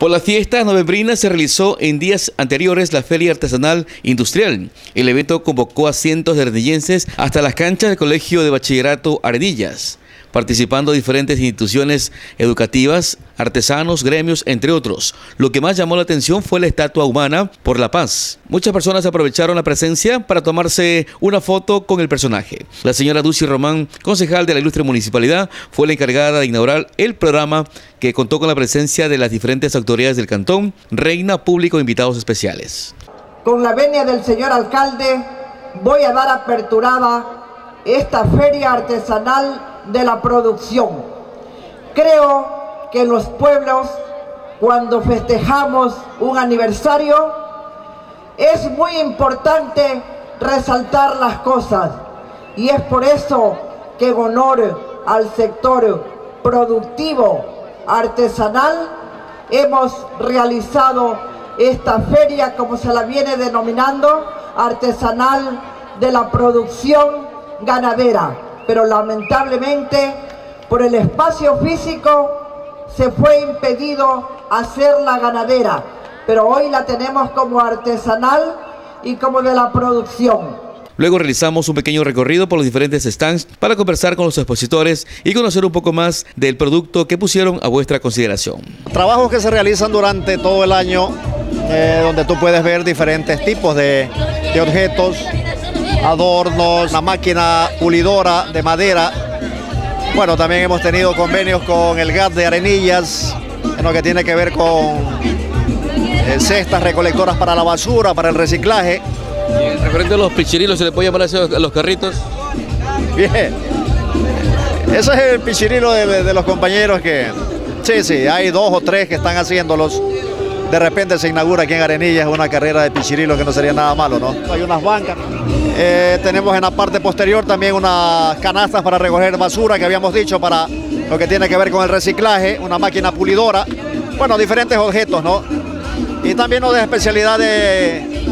Por las fiestas novembrinas se realizó en días anteriores la Feria Artesanal Industrial. El evento convocó a cientos de arenillenses hasta las canchas del Colegio de Bachillerato Arenillas participando diferentes instituciones educativas, artesanos, gremios, entre otros. Lo que más llamó la atención fue la estatua humana por la paz. Muchas personas aprovecharon la presencia para tomarse una foto con el personaje. La señora Dulce Román, concejal de la ilustre municipalidad, fue la encargada de inaugurar el programa que contó con la presencia de las diferentes autoridades del cantón, reina, público e invitados especiales. Con la venia del señor alcalde voy a dar aperturada esta feria artesanal de la producción. Creo que los pueblos, cuando festejamos un aniversario, es muy importante resaltar las cosas. Y es por eso que en honor al sector productivo artesanal hemos realizado esta feria, como se la viene denominando, artesanal de la producción ganadera pero lamentablemente por el espacio físico se fue impedido hacer la ganadera, pero hoy la tenemos como artesanal y como de la producción. Luego realizamos un pequeño recorrido por los diferentes stands para conversar con los expositores y conocer un poco más del producto que pusieron a vuestra consideración. Trabajos que se realizan durante todo el año, eh, donde tú puedes ver diferentes tipos de, de objetos adornos, una máquina pulidora de madera. Bueno, también hemos tenido convenios con el GAT de Arenillas, en lo que tiene que ver con eh, cestas recolectoras para la basura, para el reciclaje. Y referente a los pichirilos, ¿se le puede llamar a los carritos? Bien. Ese es el pichirilo de, de los compañeros que... Sí, sí, hay dos o tres que están haciéndolos de repente se inaugura aquí en Arenillas una carrera de pichirilo que no sería nada malo, ¿no? Hay unas bancas. Eh, tenemos en la parte posterior también unas canastas para recoger basura que habíamos dicho para lo que tiene que ver con el reciclaje, una máquina pulidora, bueno, diferentes objetos, ¿no? Y también uno de especialidad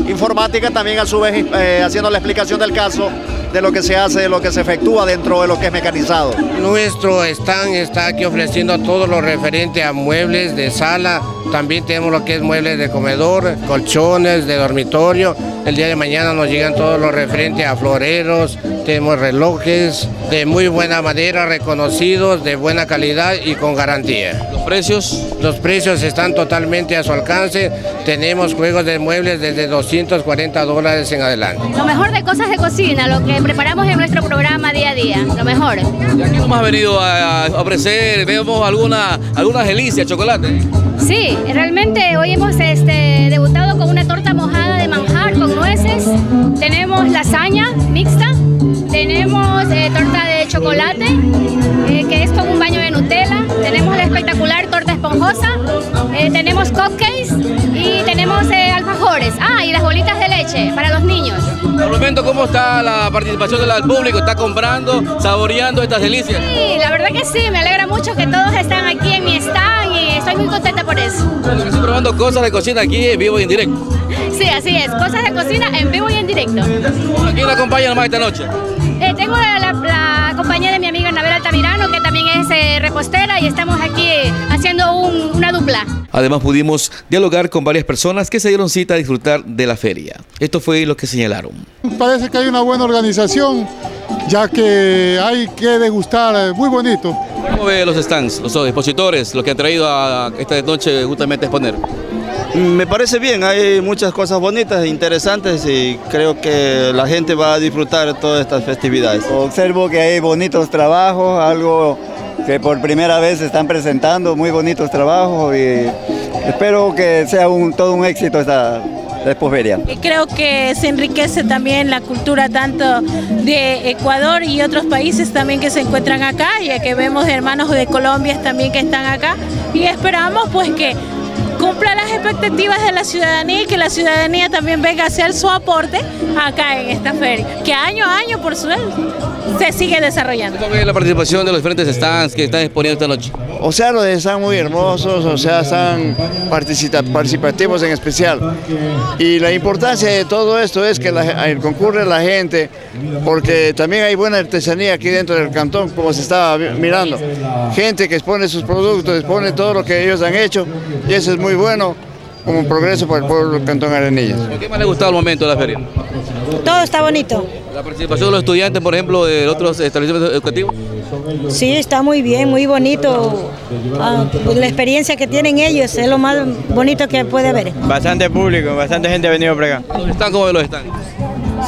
informática, también a su vez eh, haciendo la explicación del caso de lo que se hace, de lo que se efectúa dentro de lo que es mecanizado. Nuestro stand está aquí ofreciendo todo lo referente a muebles de sala, también tenemos lo que es muebles de comedor, colchones, de dormitorio. El día de mañana nos llegan todos los referentes a floreros, tenemos relojes de muy buena madera, reconocidos, de buena calidad y con garantía. ¿Los precios? Los precios están totalmente a su alcance. Tenemos juegos de muebles desde 240 dólares en adelante. Lo mejor de cosas de cocina, lo que preparamos en nuestro programa día a día, lo mejor. ¿Y aquí hemos venido a ofrecer? Vemos alguna, alguna delicia, chocolate. Sí, realmente hoy hemos este, debutado con una torta mojada chocolate, eh, que es con un baño de Nutella. Tenemos la espectacular torta esponjosa, eh, tenemos cupcakes y tenemos alfajores. Ah, y las bolitas de leche para los niños. Por el momento, ¿cómo está la participación del público? ¿Está comprando, saboreando estas delicias? Sí, la verdad que sí, me alegra mucho que todos están aquí en mi stand y estoy muy contenta por eso. estoy probando cosas de cocina aquí en vivo y en directo. Sí, así es, cosas de cocina en vivo y en directo. ¿Quién la acompaña nomás esta noche? Eh, tengo la, compañía de mi amiga Anabel Altamirano, que también es eh, repostera, y estamos aquí haciendo una dupla. Además pudimos dialogar con varias personas que se dieron cita a disfrutar de la feria. Esto fue lo que señalaron. Parece que hay una buena organización, ya que hay que degustar, eh, muy bonito. ¿Cómo ve los stands, los expositores, los que han traído a esta noche justamente a exponer? Me parece bien, hay muchas cosas bonitas, e interesantes y creo que la gente va a disfrutar de todas estas festividades. Observo que hay bonitos trabajos, algo que por primera vez se están presentando, muy bonitos trabajos y espero que sea un, todo un éxito esta, expoferia. Creo que se enriquece también la cultura tanto de Ecuador y otros países también que se encuentran acá, ya que vemos hermanos de Colombia también que están acá y esperamos pues que cumpla las expectativas de la ciudadanía y que la ciudadanía también venga a hacer su aporte acá en esta feria, que año a año por suerte se sigue desarrollando. ¿Cómo ve la participación de los diferentes stands que están exponiendo esta noche? O sea, los están muy hermosos, o sea, están participativos en especial. Y la importancia de todo esto es que la, concurre la gente, porque también hay buena artesanía aquí dentro del cantón, como se estaba mirando. Gente que expone sus productos, expone todo lo que ellos han hecho, y eso es muy bueno como progreso para el pueblo del Cantón Arenillas. ¿Qué más le ha gustado el momento de la feria? Todo está bonito. ¿La participación de los estudiantes, por ejemplo, de otros establecimientos educativos? Sí, está muy bien, muy bonito. Ah, pues la experiencia que tienen ellos es lo más bonito que puede haber. Bastante público, bastante gente ha venido por acá. ¿Los están como los están?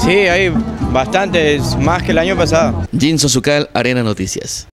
Sí, hay bastantes, más que el año pasado. Jin Sosucal, Arena Noticias.